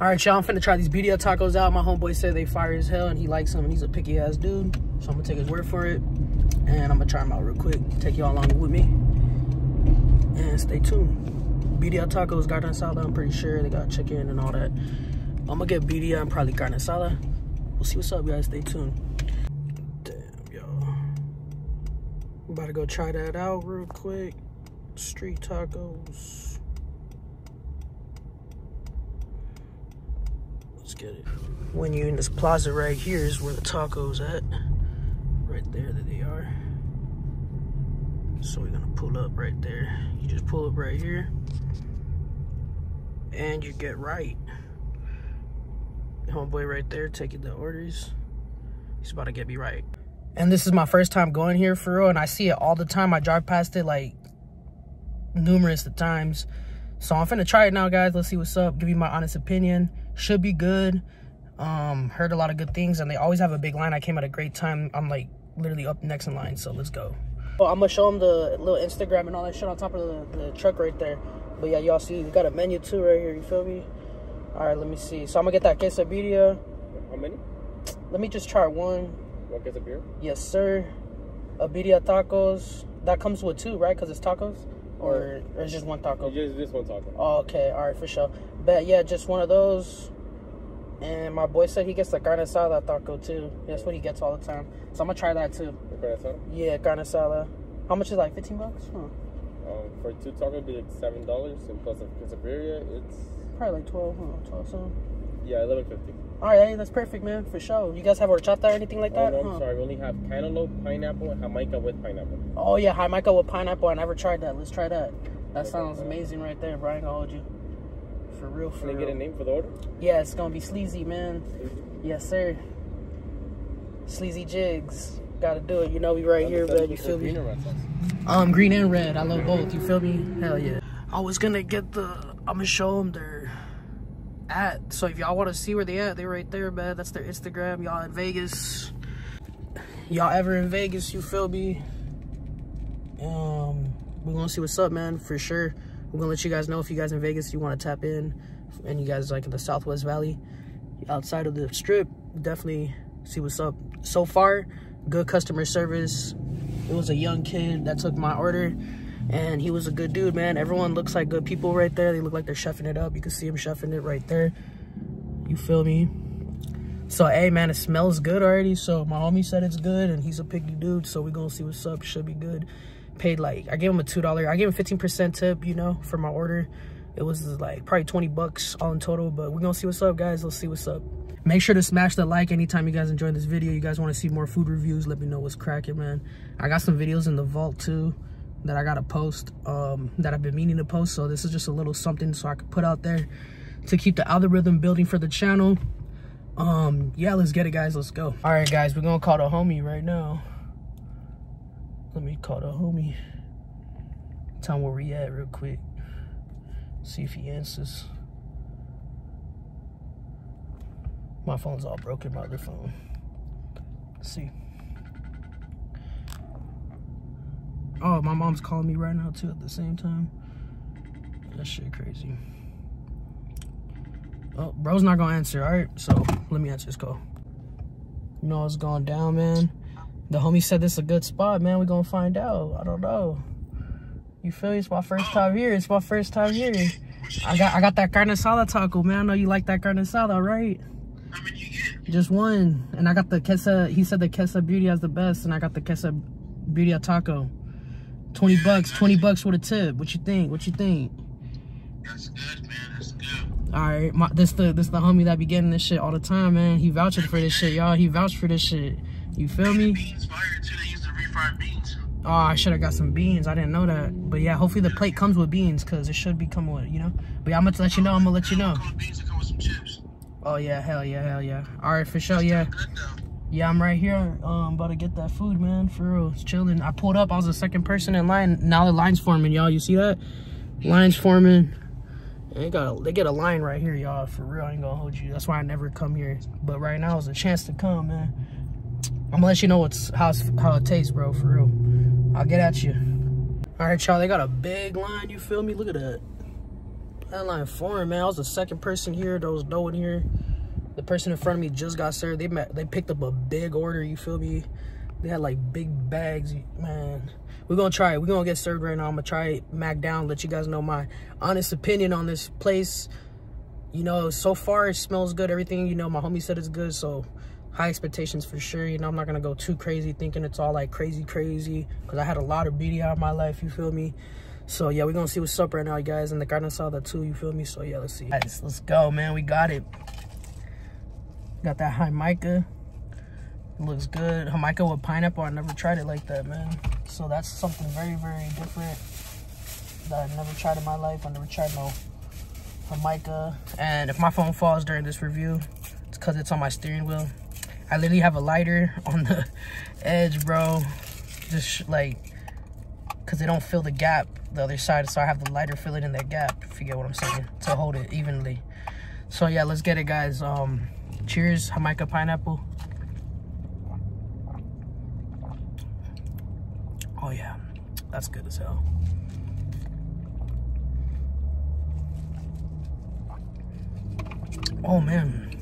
All right, y'all, I'm finna try these birria tacos out. My homeboy said they fire as hell and he likes them and he's a picky ass dude. So I'm gonna take his word for it. And I'm gonna try them out real quick. Take y'all along with me. And stay tuned. Birria tacos, carne asada, I'm pretty sure they got chicken and all that. I'm gonna get birria and probably carne asada. We'll see what's up, guys. Stay tuned. Damn, y'all. About to go try that out real quick. Street tacos. Let's get it. When you're in this plaza right here is where the tacos at. Right there that they are. So we're gonna pull up right there. You just pull up right here. And you get right. Homeboy right there taking the orders. He's about to get me right. And this is my first time going here for real. And I see it all the time. I drive past it like numerous times. So I'm finna try it now, guys. Let's see what's up. Give you my honest opinion should be good. Um, heard a lot of good things, and they always have a big line. I came at a great time. I'm like literally up next in line, so let's go. Well, I'm gonna show them the little Instagram and all that shit on top of the, the truck right there. But yeah, y'all see, we got a menu too right here. You feel me? All right, let me see. So I'm gonna get that quesadilla. How many? Let me just try one. One quesadilla? Yes, sir. A birria tacos. That comes with two, right? Because it's tacos. Or, or it's just one taco? Just this one taco. Oh, okay, all right, for sure. But yeah, just one of those. And my boy said he gets the carne asada taco too. That's what he gets all the time. So I'm gonna try that too. The carne asada? Yeah, carne asada. How much is like 15 bucks? Huh. Um, for two tacos, it'd be like seven dollars, and plus a quesadilla, it's probably like 12, huh? 12 something. Yeah, 11.50. All right, hey, that's perfect, man, for sure. You guys have horchata or anything like that? Oh, no, I'm huh? sorry. We only have cantaloupe, pineapple, and jamaica with pineapple. Oh, yeah, jamaica with pineapple. I never tried that. Let's try that. That sounds amazing right there, Brian. I'll hold you. For real, for Can real. I get a name for the order? Yeah, it's going to be Sleazy, man. Sleazy? Yes, sir. Sleazy Jiggz. Gotta do it. You know we right here, but you feel me? Um, green and red. I love both. You feel me? Hell yeah. I was gonna get the... I'm gonna show them their at. So if y'all want to see where they at, they're right there, man. That's their Instagram. Y'all in Vegas. Y'all ever in Vegas, you feel me? Um, we're gonna see what's up, man, for sure. We're gonna let you guys know if you guys in Vegas, you want to tap in, and you guys like in the Southwest Valley, outside of the strip, definitely see what's up. So far, good customer service. It was a young kid that took my order and he was a good dude, man. Everyone looks like good people right there. They look like they're chefing it up. You can see him chefing it right there. You feel me? So, hey, man, it smells good already. So, my homie said it's good, and he's a picky dude. So, we gonna see what's up. Should be good. Paid, like, I gave him a $2. I gave him 15% tip, you know, for my order. It was, like, probably 20 bucks all in total. But we're gonna see what's up, guys. Let's see what's up. Make sure to smash the like anytime you guys enjoy this video. You guys want to see more food reviews, let me know what's cracking, man. I got some videos in the vault, too that I gotta post um, that I've been meaning to post. So this is just a little something so I could put out there to keep the algorithm building for the channel. Um, yeah, let's get it, guys. Let's go. All right, guys, we're gonna call the homie right now. Let me call the homie. Him where we at real quick. See if he answers. My phone's all broken, my other phone. Let's see. Oh, my mom's calling me right now too at the same time. That shit crazy. Oh, bro's not gonna answer, alright? So let me answer this call. You know what's going down, man. The homie said this is a good spot, man. we gonna find out. I don't know. You feel me? It's my first time here. It's my first time here. I got I got that carne asada taco, man. I know you like that carne asada, right? How many you get? Just one. And I got the queso, he said the quesabirria has the best, and I got the quesabirria taco. 20 yeah, bucks, 20 bucks with a tip. What you think? What you think? That's good, man. That's good. All right, my, this the this the homie that be getting this shit all the time, man. He vouching for this shit, y'all. He vouched for this shit. You feel me? Beans fire too. They use the refried beans. Oh, I should have got some beans. I didn't know that. But yeah, hopefully the plate comes with beans because it should be coming with, you know. But yeah, I'm gonna let you know. I'm gonna let you know. Beans come with some chips. Oh yeah, hell yeah, hell yeah. All right, for sure, yeah. Yeah, I'm right here. Um, about to get that food, man. For real, it's chilling. I pulled up. I was the second person in line. Now the line's forming, y'all. You see that? Line's forming. They got a, they get a line right here, y'all. For real, I ain't gonna hold you. That's why I never come here. But right now is a chance to come, man. I'm gonna let you know what's how how it tastes, bro. For real. I'll get at you. All right, y'all. They got a big line. You feel me? Look at that. That line foreign, man. I was the second person here. There was no one here. The person in front of me just got served. They met, they picked up a big order. You feel me? They had like big bags, man. We're gonna try it. We're gonna get served right now. I'm gonna try it Mac down, let you guys know my honest opinion on this place. You know, so far it smells good. Everything, you know, my homie said it's good. So high expectations for sure. You know, I'm not gonna go too crazy thinking it's all like crazy, crazy. Cause I had a lot of BDI in my life, you feel me? So yeah, we're gonna see what's up right now, you guys. And the carne asada too, you feel me? So yeah, let's see. Guys, let's go, man. We got it. Got that Jamaica. Looks good. Jamaica with pineapple. I never tried it like that, man. So that's something very, very different that I never tried in my life. I never tried no Jamaica. And if my phone falls during this review, it's because it's on my steering wheel. I literally have a lighter on the edge, bro. Just like, because they don't fill the gap the other side. So I have the lighter fill it in that gap, if you get what I'm saying, to hold it evenly. So yeah, let's get it, guys. Um, cheers, Jamaica pineapple. Oh yeah, that's good as hell. Oh man,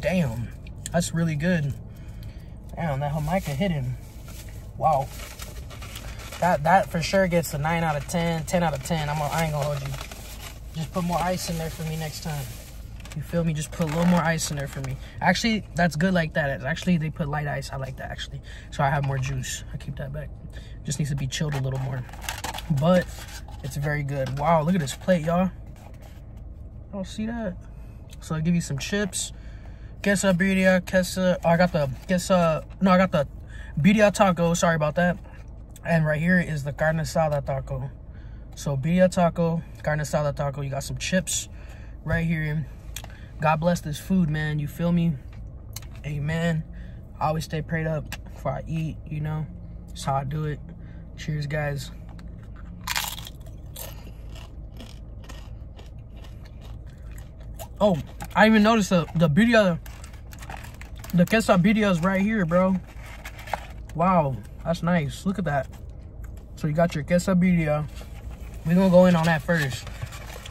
damn, that's really good. Damn, that Jamaica him. Wow. That that for sure gets a 9 out of 10, 10 out of 10. I'm a, I ain't gonna hold you. Just put more ice in there for me next time. You feel me? Just put a little more ice in there for me. Actually, that's good like that. Actually, they put light ice. I like that, actually. So I have more juice. I keep that back. Just needs to be chilled a little more. But it's very good. Wow, look at this plate, y'all. Oh, see that? So I give you some chips. Queso birria, queso. Oh, I got the queso. No, I got the birria taco. Sorry about that. And right here is the carne asada taco. So birria taco, carne asada taco. You got some chips right here. God bless this food, man. You feel me? Amen. I always stay prayed up before I eat, you know? That's how I do it. Cheers, guys. Oh, I even noticed the, the birria, the quesadilla is right here, bro. Wow, that's nice. Look at that. So you got your quesadilla. We're gonna go in on that first.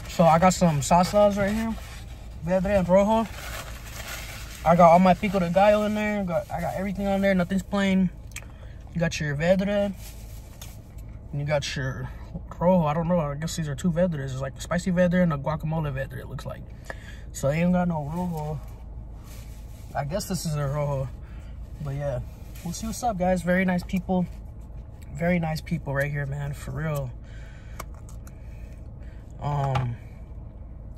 So I got some salsas right here. Verde and rojo. I got all my pico de gallo in there. Got, I got everything on there. Nothing's plain. You got your verde. And you got your rojo. I don't know. I guess these are two verdes. It's like spicy verde and a guacamole verde, it looks like. So they ain't got no rojo. I guess this is a rojo. But yeah, we'll see what's up, guys. Very nice people. Very nice people right here, man. For real. Um,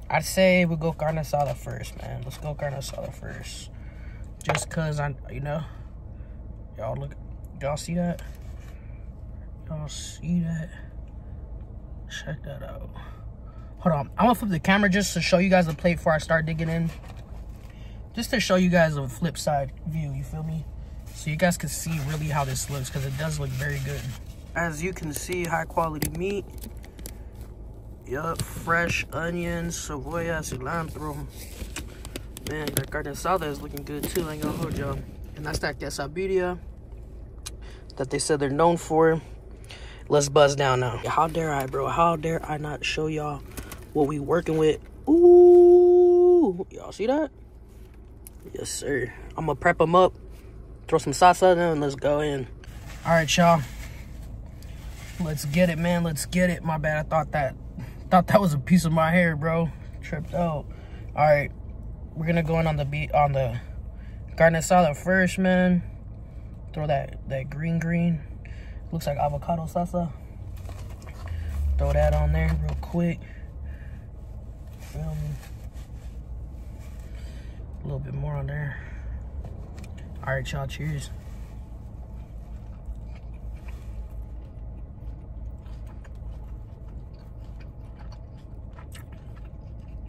I'd say we go carne asada first, man. Let's go carne asada first. Just cause I, you know, y'all look, y'all see that? Y'all see that? Check that out. Hold on, I'm gonna flip the camera just to show you guys the plate before I start digging in. Just to show you guys a flip side view, you feel me? So you guys can see really how this looks because it does look very good. As you can see, high quality meat. Yup, fresh onions, cebolla, cilantro. Man, that carne asada is looking good too, I ain't gonna hold y'all. And that's that quesadilla that they said they're known for. Let's buzz down now. How dare I, bro? How dare I not show y'all what we working with? Ooh, y'all see that? Yes, sir. I'm gonna prep them up, throw some salsa in, and let's go in. All right, y'all. Let's get it, man. Let's get it. My bad. I thought that thought that was a piece of my hair, bro. Tripped out. All right, we're gonna go in on the beat on the carne asada first, man. Throw that that green green. Looks like avocado salsa. Throw that on there real quick. Feel me? A little bit more on there. All right, y'all. Cheers.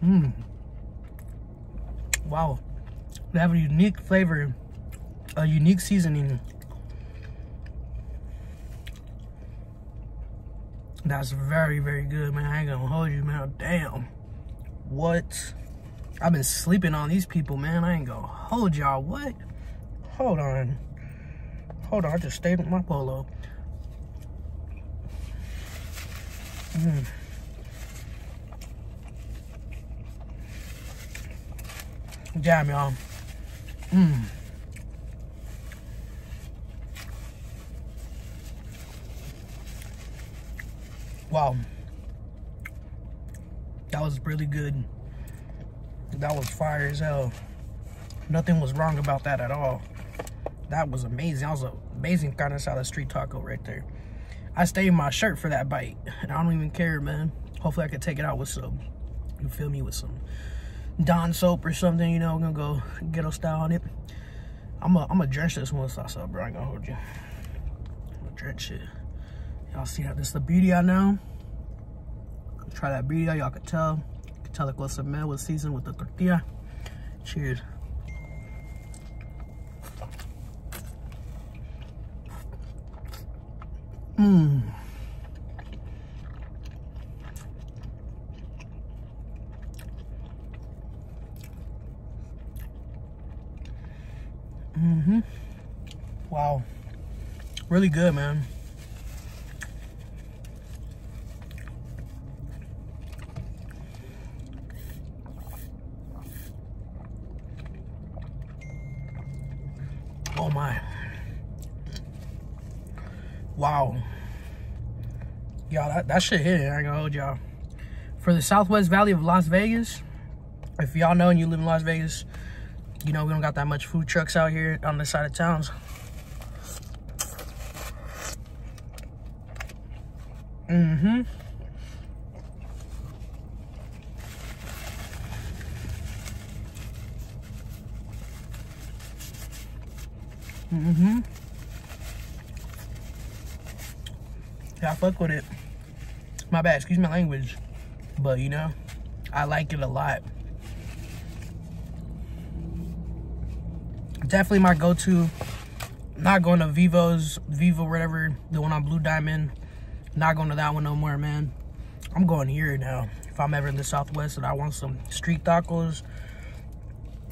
Mmm. Wow. They have a unique flavor, a unique seasoning. That's very, very good, man. I ain't gonna hold you, man. Damn. What? I've been sleeping on these people, man. I ain't gonna hold y'all. What? Hold on. Hold on. I just stayed with my polo. Mm. Damn, y'all. Mmm. Wow. That was really good. That was fire as hell. Nothing was wrong about that at all. That was amazing. That was an amazing carne asada street taco right there. I stayed my shirt for that bite. And I don't even care, man. Hopefully I could take it out with some, you feel me, with some Dawn soap or something, you know. I'm gonna go ghetto style on it. I'm gonna I'm drench this one sauce up, bro. I ain't gonna hold you. I'm gonna drench it. Y'all see how This is the I now. Try that birria, y'all can tell. Tell the guacamole was seasoned with the tortilla. Cheers. Mmm. Mm-hmm. Wow. Really good, man. Oh my. Wow. Y'all, that, that shit hit. I ain't gonna hold y'all. For the Southwest Valley of Las Vegas, if y'all know and you live in Las Vegas, you know we don't got that much food trucks out here on the side of towns. Mm-hmm. Mm-hmm. I fuck with it. My bad, excuse my language. But, you know, I like it a lot. Definitely my go-to. Not going to Vivo's, Vivo, whatever, the one on Blue Diamond. Not going to that one no more, man. I'm going here now. If I'm ever in the Southwest and I want some street tacos,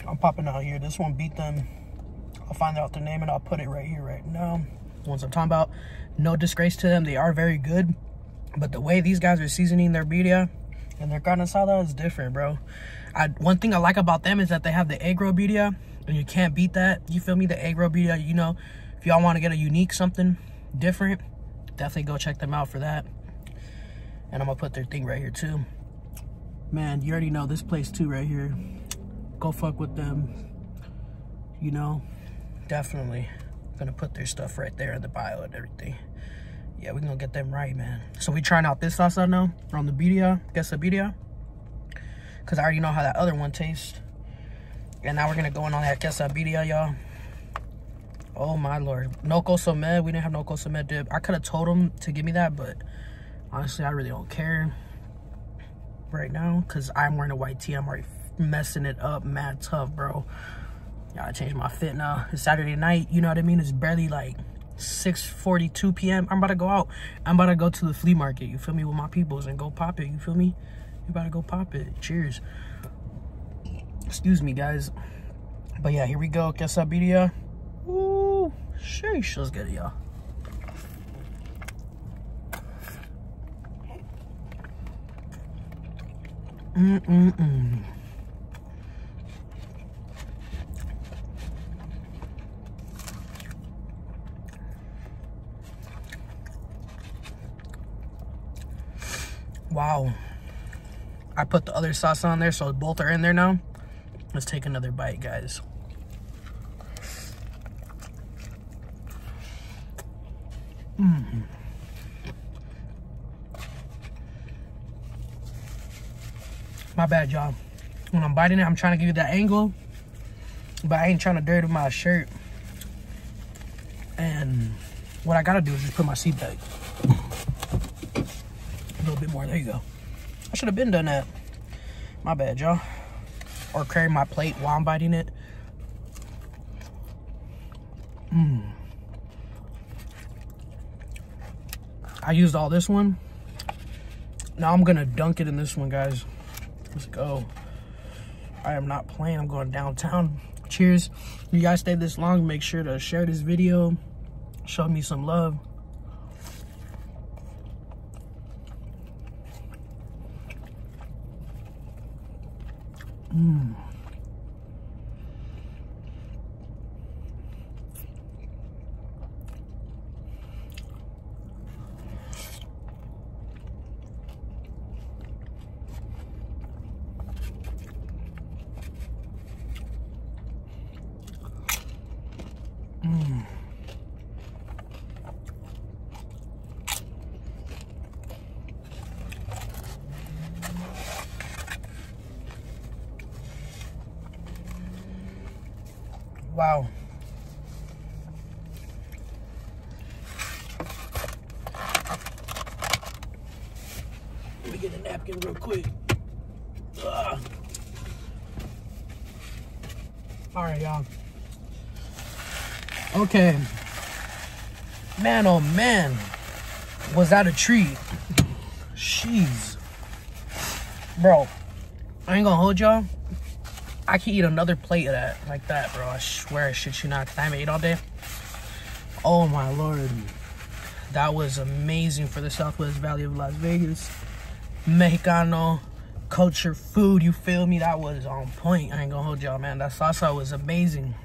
I'm popping out here. This one beat them. I'll find out the name and I'll put it right here right now. The ones I'm talking about. No disgrace to them. They are very good. But the way these guys are seasoning their birria and their carne asada is different, bro. I, one thing I like about them is that they have the roll birria. And you can't beat that. You feel me? The roll birria, you know. If y'all want to get a unique something different, definitely go check them out for that. And I'm going to put their thing right here too. Man, you already know this place too right here. Go fuck with them. You know, definitely gonna put their stuff right there in the bio and everything. Yeah, we gonna get them right, man. So we trying out this salsa now from the birria, quesadilla. Cause I already know how that other one tastes. And now we're gonna go in on that quesadilla, y'all. Oh my lord. No consomme. We didn't have no consomme dip. I could have told him to give me that, but honestly, I really don't care right now. Cause I'm wearing a white tee. I'm already messing it up mad tough, bro. Gotta change my fit now. It's Saturday night, you know what I mean? It's barely like 6.42 p.m. I'm about to go out. I'm about to go to the flea market, you feel me, with my peoples and go pop it, you feel me? You about to go pop it. Cheers. Excuse me, guys. But yeah, here we go. Quesadilla. Ooh, sheesh. Let's get it, y'all. Mm-mm-mm. Wow. I put the other sauce on there, so both are in there now. Let's take another bite, guys. Mmm. My bad, y'all. When I'm biting it, I'm trying to give you that angle, but I ain't trying to dirty my shirt. And what I gotta do is just put my seat back. Bit more. There you go. I should have been done that. My bad, y'all. Or carry my plate while I'm biting it. Mmm. I used all this one. Now I'm gonna dunk it in this one, guys. Let's go. I am not playing. I'm going downtown. Cheers. If you guys stayed this long, make sure to share this video. Show me some love. Mmm. Wow. Let me get a napkin real quick. Ugh. All right, y'all. Okay. Man, oh man. Was that a treat? Jeez. Bro, I ain't gonna hold y'all. I can eat another plate of that like that, bro. I swear I shit you not. I haven't ate all day. Oh my lord. That was amazing for the Southwest Valley of Las Vegas. Mexicano culture food, you feel me? That was on point. I ain't gonna hold y'all, man. That salsa was amazing.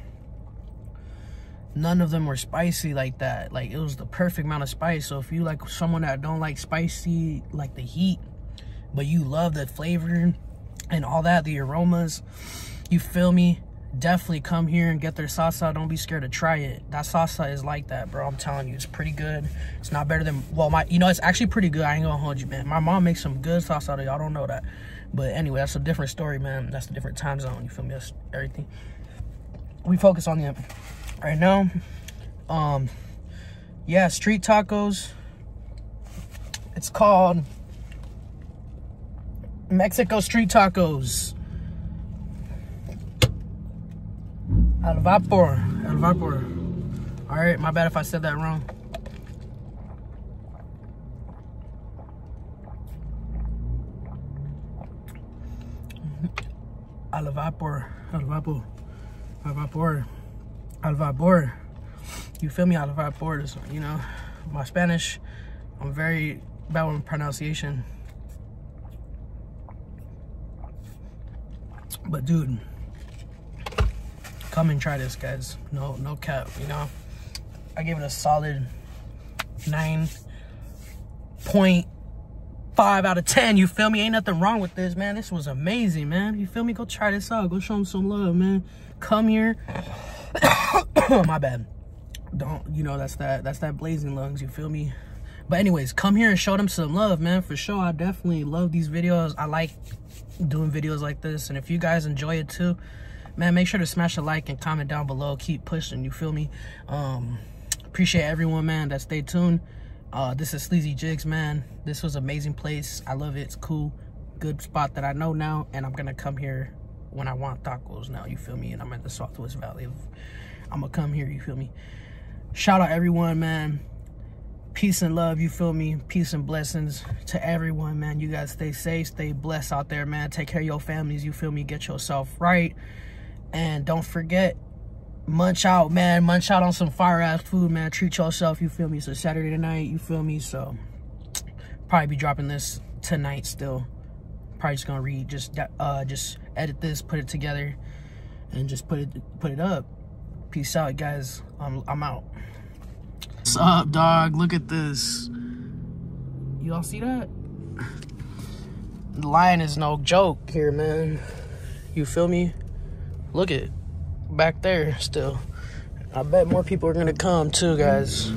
None of them were spicy like that. Like it was the perfect amount of spice. So if you like someone that don't like spicy, like the heat, but you love the flavor and all that, the aromas, you feel me? Definitely come here and get their salsa. Don't be scared to try it. That salsa is like that, bro. I'm telling you, it's pretty good. It's not better than well, my you know, it's actually pretty good. I ain't gonna hold you, man. My mom makes some good salsa. Y'all don't know that, but anyway, that's a different story, man. That's a different time zone. You feel me? That's everything. We focus on the right now. Um, yeah, street tacos. It's called Mexico Street Tacos. Al vapor. Al vapor. All right, my bad if I said that wrong. Mm-hmm. Al vapor. Al vapor. Al vapor. Al vapor. You feel me? Al vapor you know, my Spanish, I'm very bad with pronunciation. But dude, come and try this, guys. No, no cap. You know, I gave it a solid nine point five out of ten. You feel me? Ain't nothing wrong with this, man. This was amazing, man. You feel me? Go try this out. Go show them some love, man. Come here. My bad. Don't you know that's that that's that blazing lungs. You feel me? But anyways, come here and show them some love, man. For sure, I definitely love these videos. I like doing videos like this, and if you guys enjoy it too, man, make sure to smash a like and comment down below. Keep pushing. You feel me? Um, appreciate everyone, man. That stay tuned. Uh, this is Sleazy Jiggz, man. This was amazing place. I love it. It's cool. Good spot that I know now, and I'm gonna come here when I want tacos now. You feel me? And I'm at the Southwest Valley. I'm gonna come here. You feel me? Shout out everyone, man. Peace and love, you feel me? Peace and blessings to everyone, man. You guys stay safe, stay blessed out there, man. Take care of your families, you feel me? Get yourself right. And don't forget, munch out, man. Munch out on some fire ass food, man. Treat yourself, you feel me? A Saturday night, you feel me? So, probably be dropping this tonight still. Probably just gonna read, just uh, just edit this, put it together, and just put it put it up. Peace out, guys. I'm I'm out. What's up, dog? Look at this. You all see that? The lion is no joke here, man. You feel me? Look it back there still. I bet more people are gonna come too, guys.